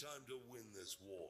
Time to win this war.